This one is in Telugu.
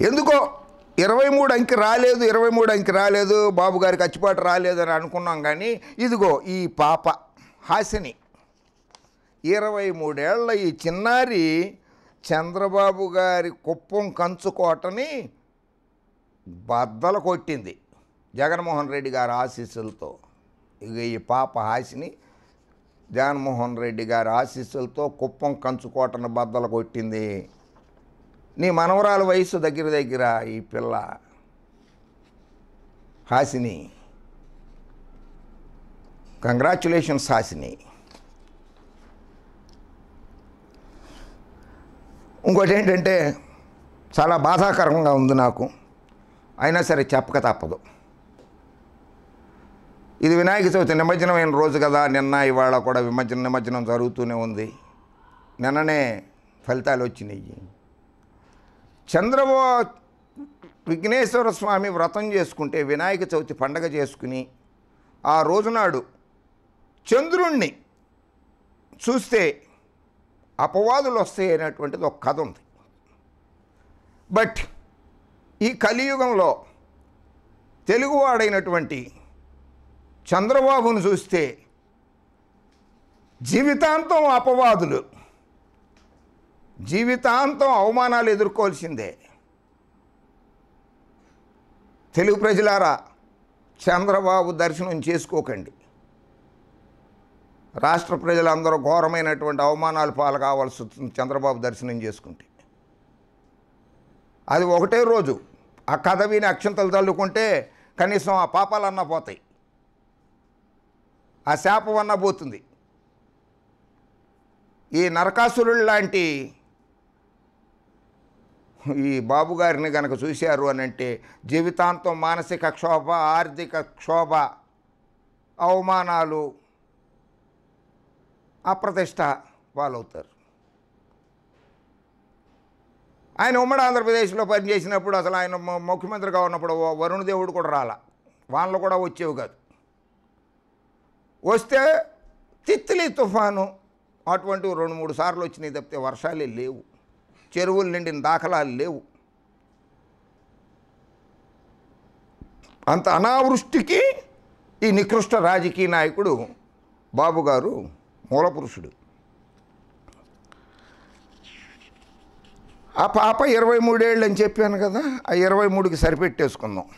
ఎందుకో ఇరవై మూడు అంకి రాలేదు ఇరవై మూడు అంకి రాలేదు బాబు గారికి అచ్చిపాటు రాలేదు అని అనుకున్నాం కానీ ఇదిగో ఈ పాప హాసిని. ఇరవై మూడేళ్ళ ఈ చిన్నారి చంద్రబాబు గారి కుప్పం కంచుకోటని బద్దలు కొట్టింది జగన్మోహన్ రెడ్డి గారి ఆశీస్సులతో. ఇక ఈ పాప హాసిని జగన్మోహన్ రెడ్డి గారి ఆశీస్సులతో కుప్పం కంచుకోటను బద్దలు కొట్టింది. నీ మనవరాలు వయసు దగ్గర దగ్గర ఈ పిల్ల హాసిని. కంగ్రాచులేషన్స్ హాసిని. ఇంకోటి ఏంటంటే చాలా బాధాకరంగా ఉంది నాకు. అయినా సరే చెప్పక తప్పదు. ఇది వినాయక చవితి నిమజ్జనమైన రోజు కదా నిన్న ఇవాళ కూడా విమజ్జన నిమజ్జనం జరుగుతూనే ఉంది. నిన్ననే ఫలితాలు వచ్చినాయి. చంద్రబాబు విఘ్నేశ్వర స్వామి వ్రతం చేసుకుంటే వినాయక చవితి పండగ చేసుకుని ఆ రోజునాడు చంద్రుణ్ణి చూస్తే అపవాదులు వస్తాయి అనేటువంటిది ఒక కథ ఉంది. బట్ ఈ కలియుగంలో తెలుగువాడైనటువంటి చంద్రబాబును చూస్తే జీవితాంతం అపవాదులు. జీవితాంతం అవమానాలు ఎదుర్కోవాల్సిందే. తెలుగు ప్రజలారా చంద్రబాబు దర్శనం చేసుకోకండి. రాష్ట్ర ప్రజలందరూ ఘోరమైనటువంటి అవమానాలు పాలు కావాల్సి వస్తుంది చంద్రబాబు దర్శనం చేసుకుంటే. అది ఒకటే రోజు. ఆ కథ విని అక్షంతలు తల్లుకుంటే కనీసం ఆ పాపాలన్నా పోతాయి. ఆ శాపం అన్నా పోతుంది. ఈ నరకాసురుడు లాంటి ఈ బాబు గారిని కనుక చూశారు అని అంటే జీవితాంతం మానసిక క్షోభ ఆర్థిక క్షోభ అవమానాలు అప్రతిష్ట పాలవుతారు. ఆయన ఉమ్మడి ఆంధ్రప్రదేశ్లో పనిచేసినప్పుడు అసలు ఆయన ముఖ్యమంత్రిగా ఉన్నప్పుడు వరుణదేవుడు వరుణ దేవుడు కూడా రాలా. వానలు కూడా వచ్చేవి కాదు. వస్తే తిత్లీ తుఫాను అటువంటివి రెండు మూడు సార్లు వచ్చినాయి తప్పితే వర్షాలే లేవు. చెరువులు నిండిన దాఖలాలు లేవు. అంత అనావృష్టికి ఈ నికృష్ట రాజకీయ నాయకుడు బాబు గారు మూలపురుషుడు. ఆ పాప ఇరవై మూడేళ్ళు అని చెప్పాను కదా ఆ ఇరవై మూడుకి సరిపెట్టేసుకుందాం.